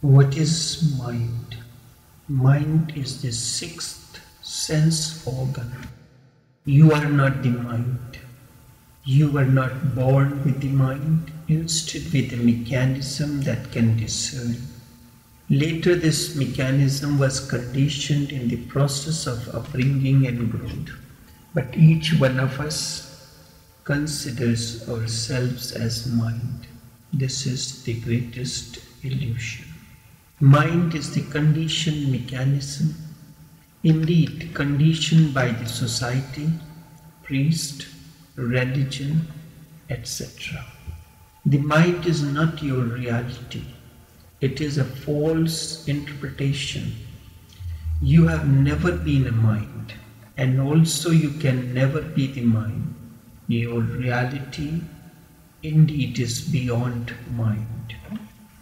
What is mind? Mind is the sixth sense organ. You are not the mind. You were not born with the mind, instead with a mechanism that can discern. Later, this mechanism was conditioned in the process of upbringing and growth. But each one of us considers ourselves as mind. This is the greatest illusion. Mind is the conditioned mechanism, indeed conditioned by the society, priest, religion, etc. The mind is not your reality. It is a false interpretation. You have never been a mind, and also you can never be the mind. Your reality indeed is beyond mind.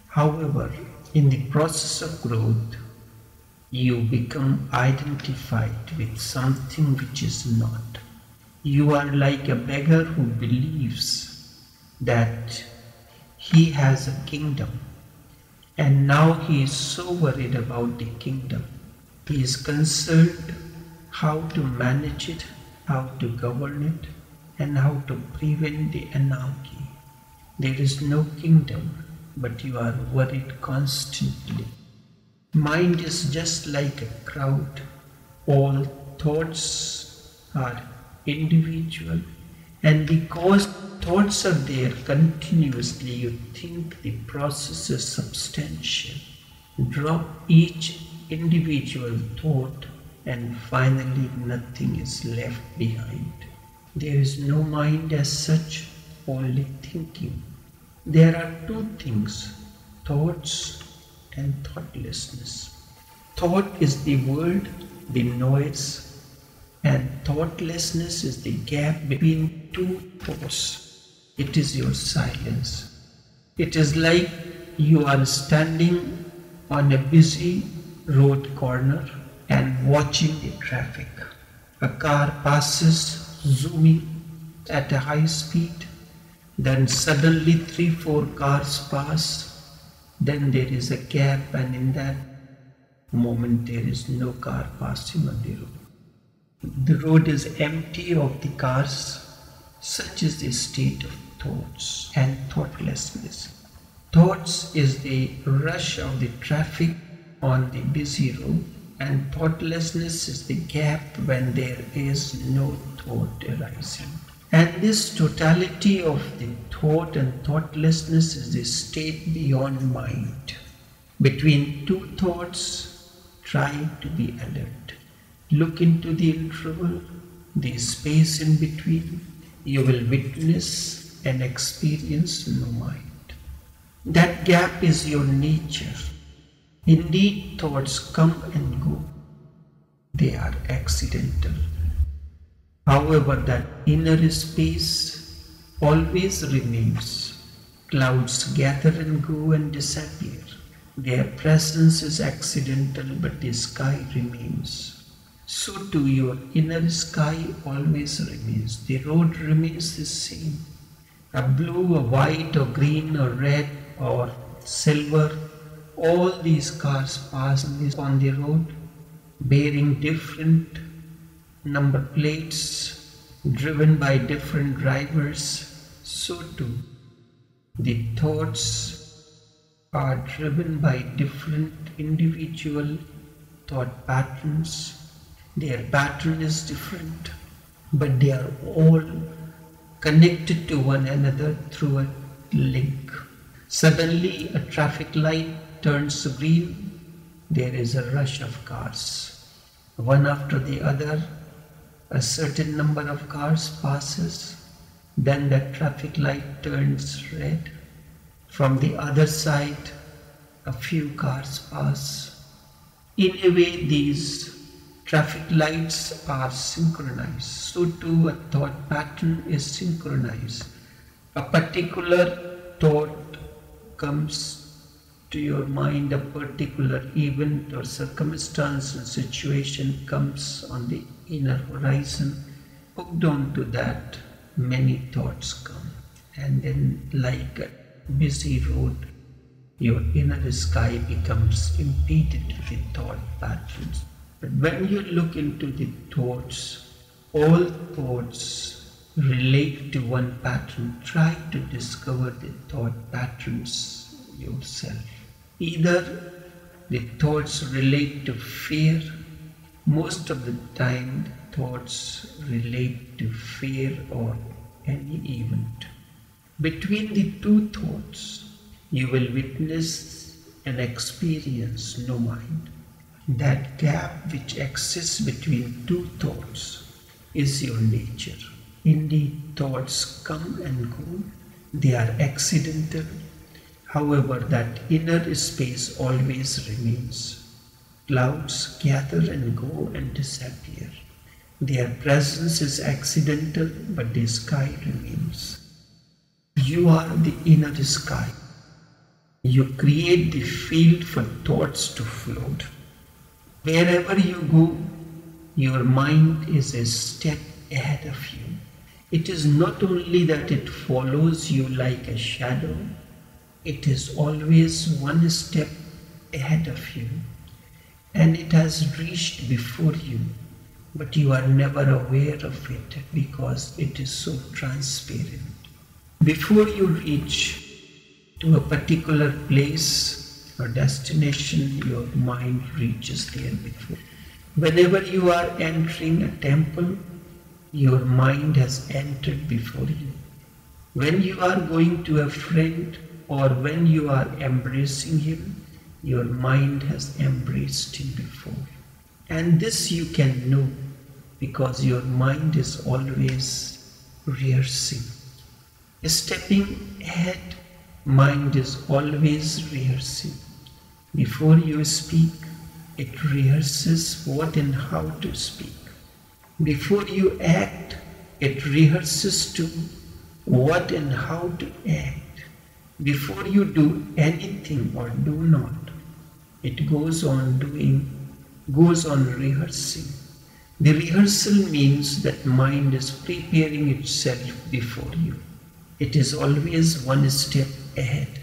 However, in the process of growth, you become identified with something which is not. You are like a beggar who believes that he has a kingdom and now he is so worried about the kingdom. He is concerned how to manage it, how to govern it, and how to prevent the anarchy. There is no kingdom but you are worried constantly. Mind is just like a crowd. All thoughts are individual, and because thoughts are there continuously, you think the process is substantial. Drop each individual thought, and finally, nothing is left behind. There is no mind as such, only thinking. There are two things thoughts and thoughtlessness. Thought is the world, the noise, and thoughtlessness is the gap between two thoughts. It is your silence. It is like you are standing on a busy road corner and watching the traffic. A car passes zooming at a high speed then suddenly three, four cars pass. Then there is a gap, and in that moment there is no car passing on the road. The road is empty of the cars. Such is the state of thoughts and thoughtlessness. Thoughts is the rush of the traffic on the busy road, and thoughtlessness is the gap when there is no thought arising. And this totality of the thought and thoughtlessness is the state beyond mind. Between two thoughts, try to be alert. Look into the interval, the space in between. You will witness and experience no mind. That gap is your nature. Indeed, thoughts come and go. They are accidental. However, that inner space always remains. Clouds gather and go and disappear. Their presence is accidental, but the sky remains. So too your inner sky always remains. The road remains the same. A blue, a white, or green, or red, or silver, all these cars pass on the road bearing different number plates driven by different drivers, so too the thoughts are driven by different individual thought patterns. Their pattern is different, but they are all connected to one another through a link. Suddenly, a traffic light turns green. There is a rush of cars, one after the other a certain number of cars passes, then the traffic light turns red. From the other side, a few cars pass. In a way, these traffic lights are synchronized. So too, a thought pattern is synchronized. A particular thought comes to your mind, a particular event or circumstance and situation comes on the inner horizon, hooked on to that, many thoughts come. And then, like a busy road, your inner sky becomes impeded with thought patterns. But when you look into the thoughts, all thoughts relate to one pattern. Try to discover the thought patterns yourself. Either the thoughts relate to fear, most of the time thoughts relate to fear or any event. Between the two thoughts, you will witness and experience no mind. That gap which exists between two thoughts is your nature. Indeed, thoughts come and go, they are accidental. However, that inner space always remains. Clouds gather and go and disappear. Their presence is accidental, but the sky remains. You are the inner sky. You create the field for thoughts to float. Wherever you go, your mind is a step ahead of you. It is not only that it follows you like a shadow, it is always one step ahead of you and it has reached before you, but you are never aware of it because it is so transparent. Before you reach to a particular place or destination, your mind reaches there before. Whenever you are entering a temple, your mind has entered before you. When you are going to a friend or when you are embracing him, your mind has embraced him before. And this you can know because your mind is always rehearsing. Stepping ahead, mind is always rehearsing. Before you speak, it rehearses what and how to speak. Before you act, it rehearses to what and how to act. Before you do anything or do not, it goes on doing, goes on rehearsing. The rehearsal means that mind is preparing itself before you. It is always one step ahead.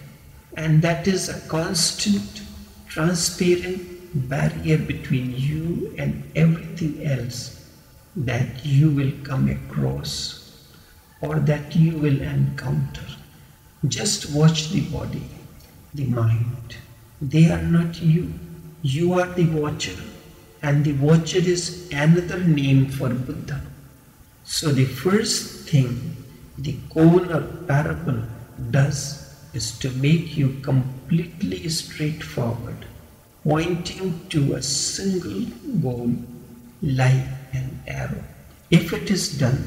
And that is a constant, transparent barrier between you and everything else that you will come across or that you will encounter. Just watch the body, the mind. They are not you. You are the watcher, and the watcher is another name for Buddha. So, the first thing the koan or parable does is to make you completely straightforward, pointing to a single goal like an arrow. If it is done,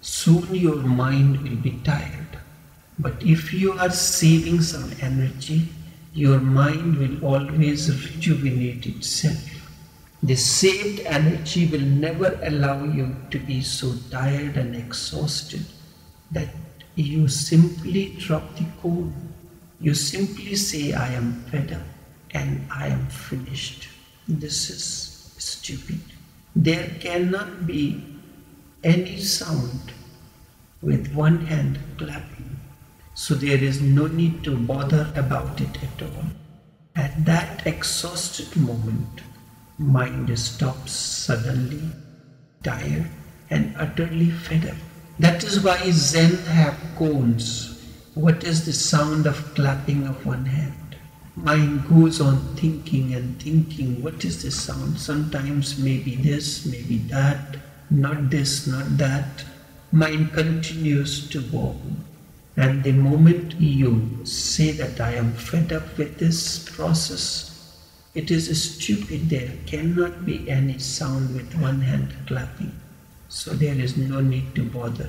soon your mind will be tired. But if you are saving some energy, your mind will always rejuvenate itself. The saved energy will never allow you to be so tired and exhausted that you simply drop the koan. You simply say, I am fed up and I am finished. This is stupid. There cannot be any sound with one hand clapping. So there is no need to bother about it at all. At that exhausted moment, mind stops suddenly, tired and utterly fed up. That is why Zen have koans. What is the sound of clapping of one hand? mind goes on thinking and thinking what is this sound sometimes maybe this maybe that not this not that mind continues to go and the moment you say that i am fed up with this process it is stupid there cannot be any sound with one hand clapping. So there is no need to bother.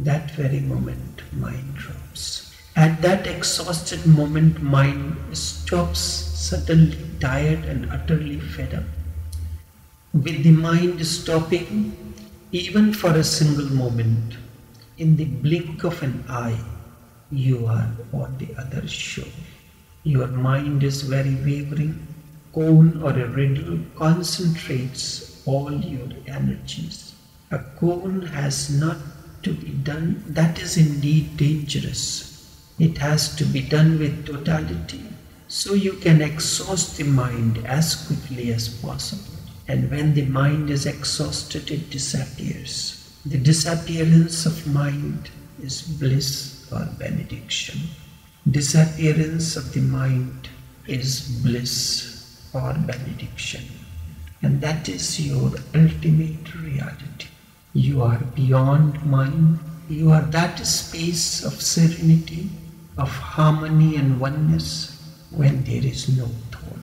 That very moment mind drops. At that exhausted moment, mind stops suddenly tired and utterly fed up. With the mind stopping, even for a single moment, in the blink of an eye, you are on the other shore. Your mind is very wavering. Koan or a riddle concentrates all your energies. A koan has not to be done. That is indeed dangerous It has to be done with totality so you can exhaust the mind as quickly as possible. And when the mind is exhausted, it disappears. The disappearance of mind is bliss or benediction. Disappearance of the mind is bliss or benediction. And that is your ultimate reality. You are beyond mind. You are that space of serenity, of harmony and oneness when there is no